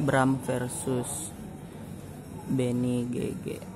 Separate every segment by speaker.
Speaker 1: Bram versus Benny GG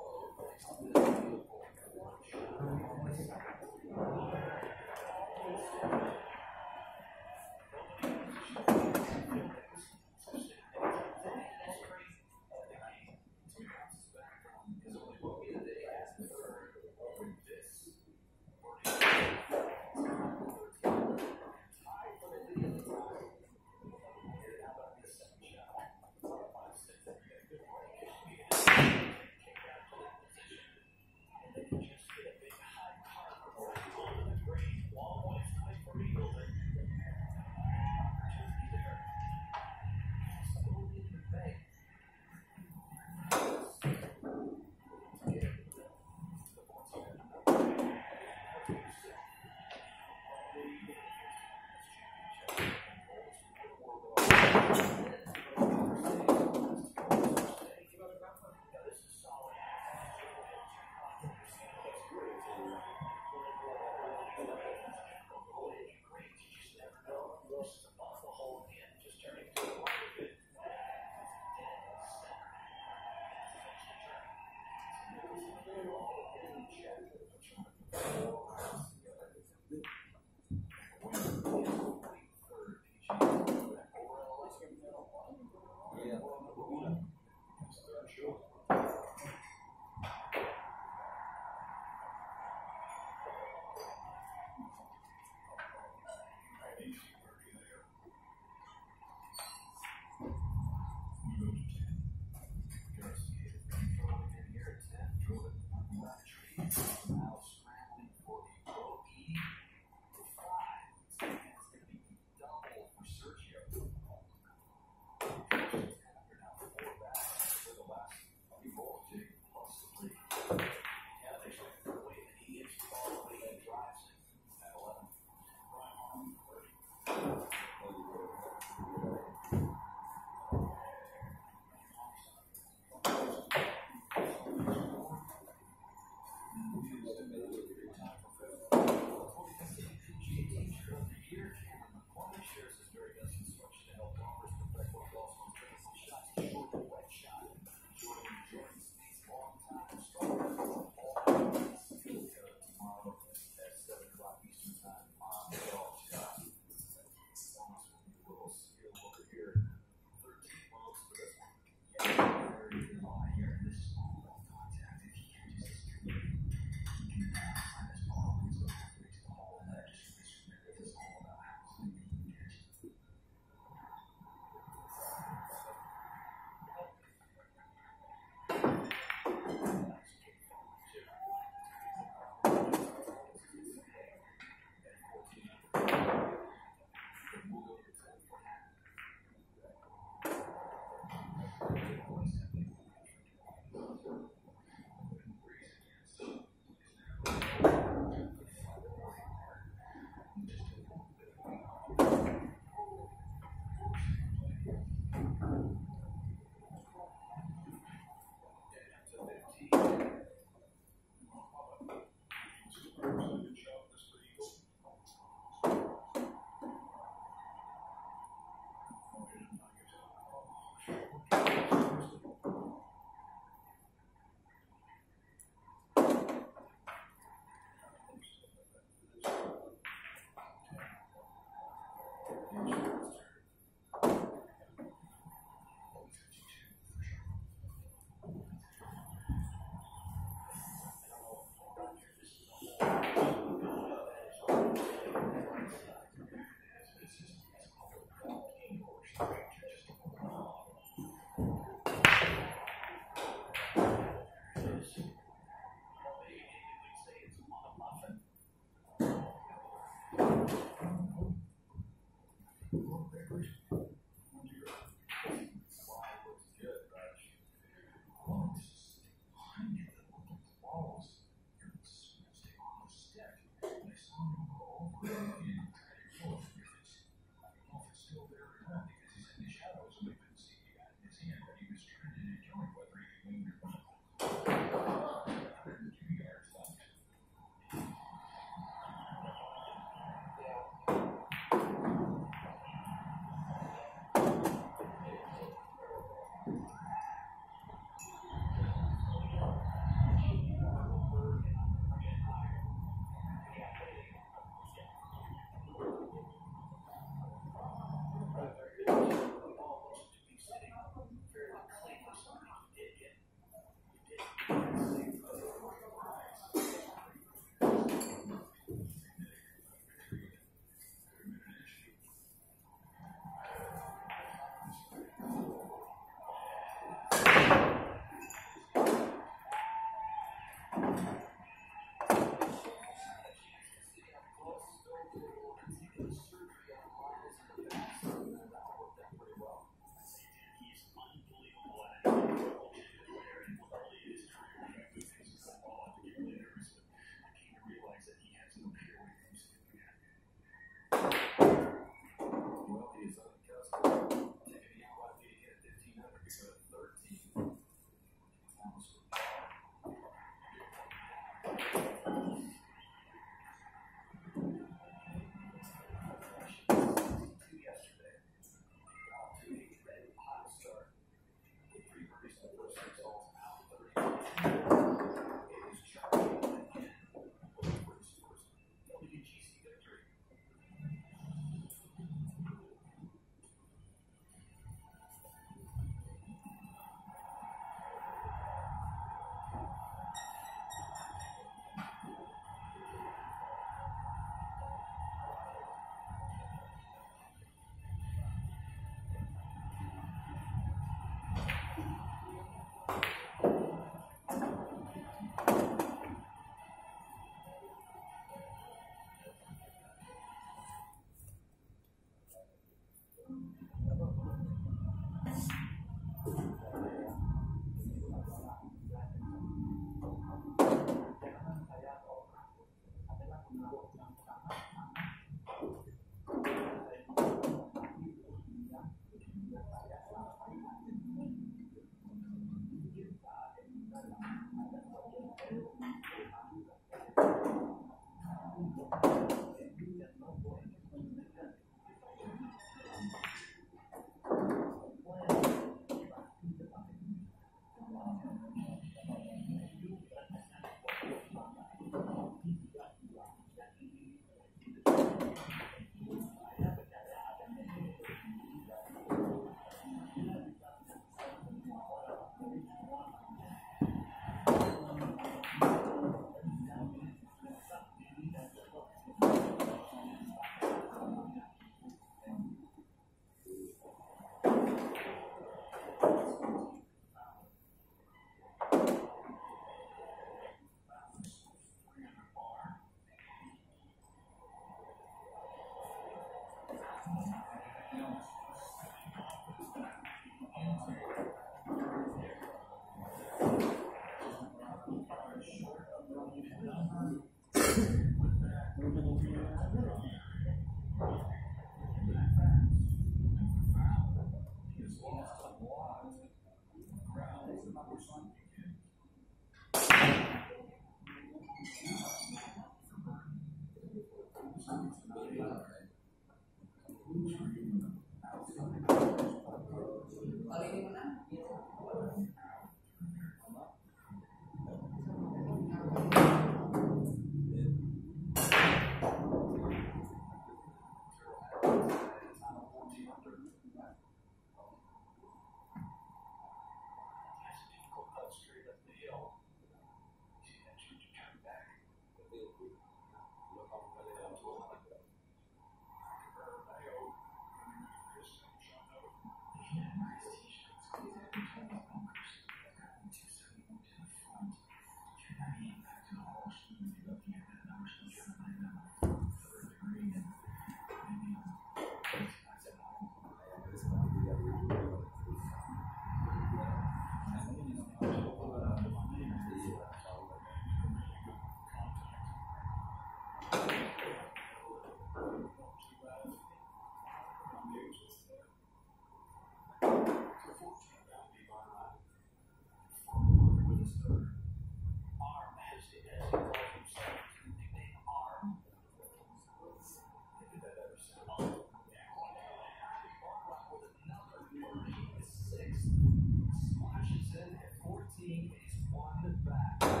Speaker 2: Hutchinson at 14 is one back.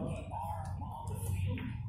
Speaker 2: We are on the field.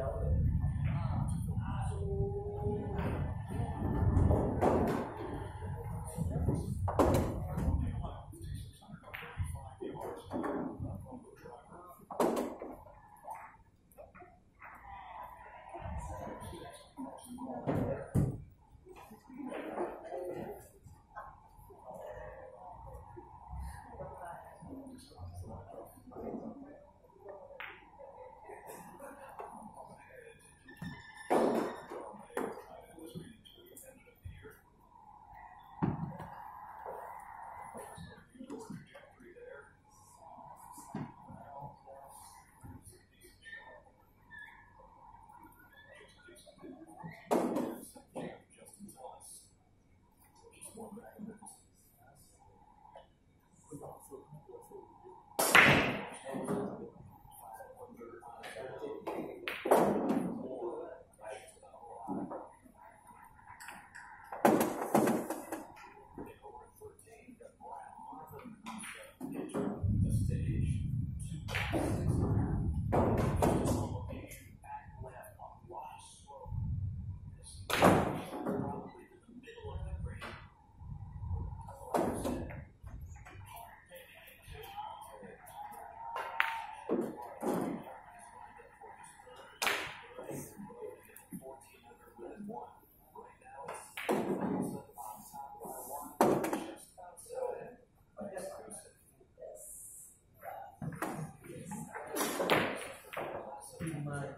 Speaker 3: relevant.
Speaker 2: Cuma.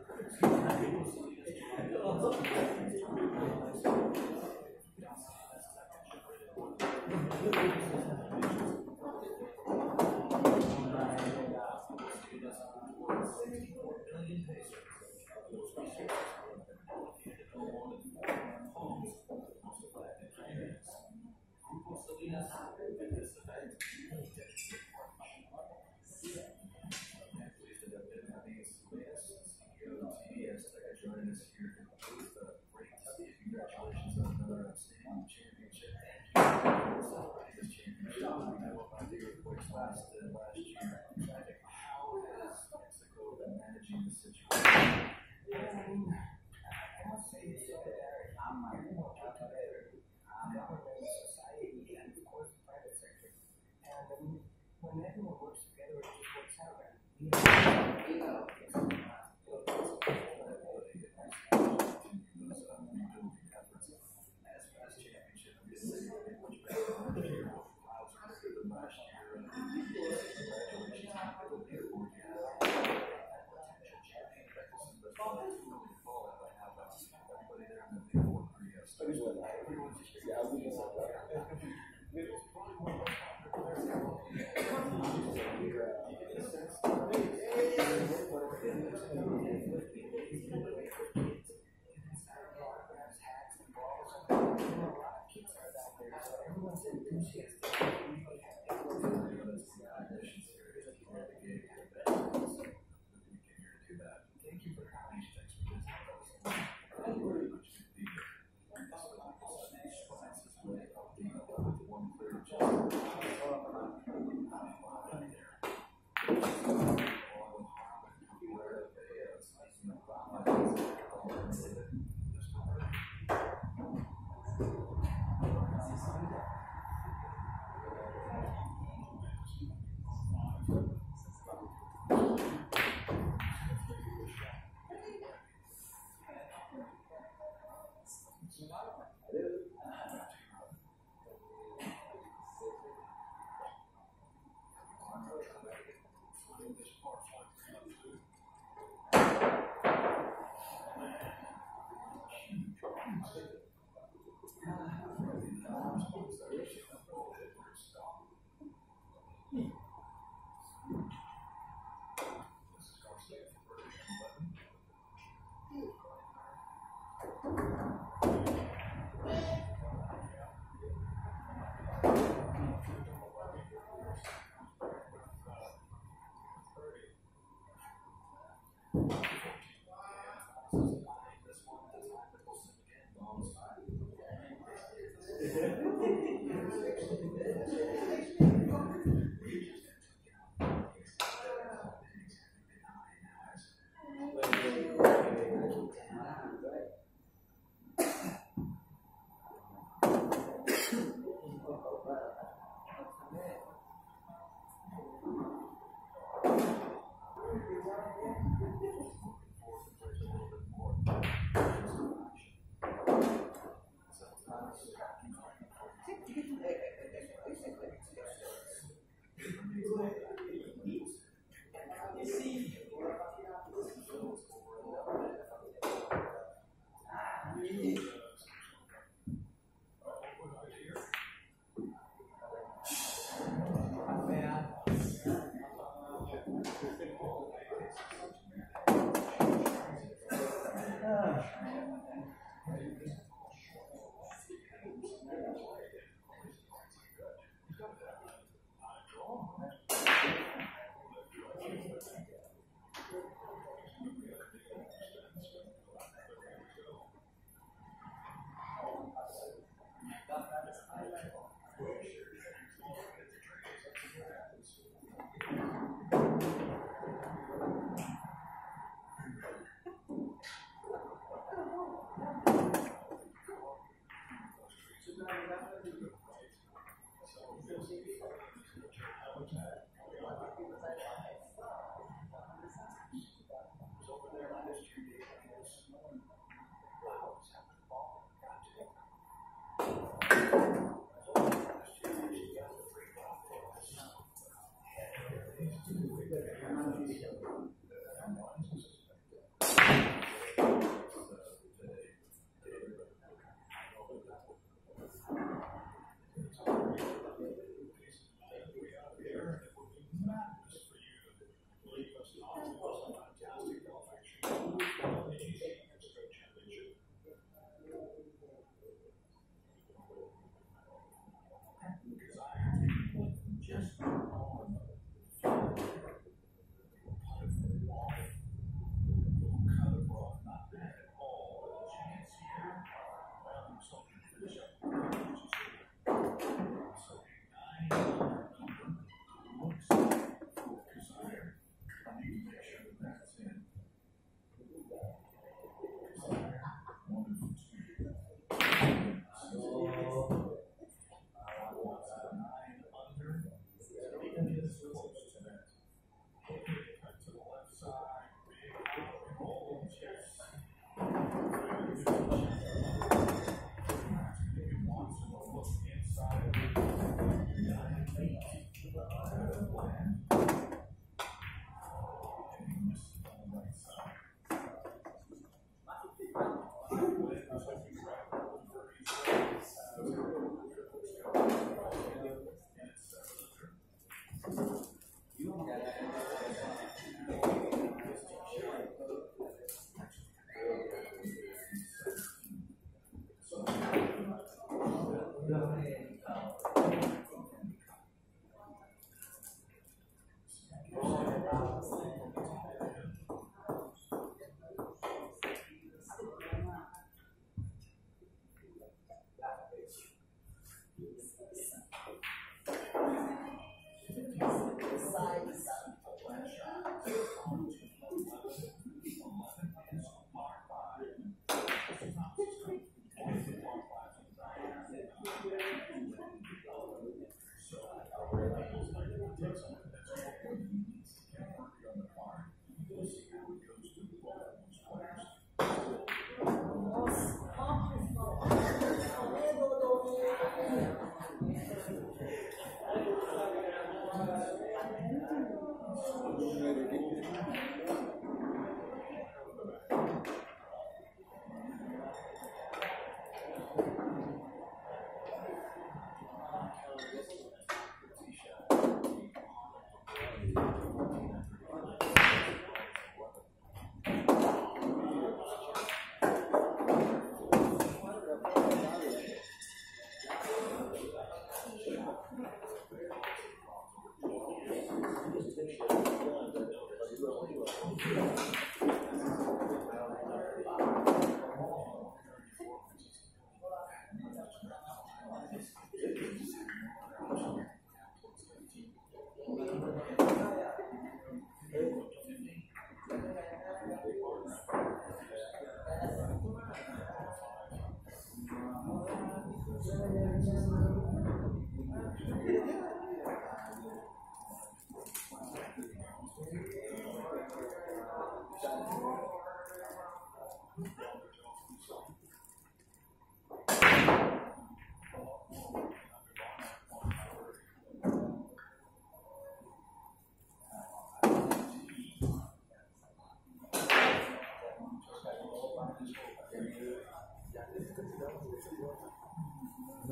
Speaker 3: Yes.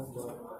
Speaker 4: Mainnya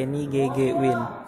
Speaker 1: Benny GG win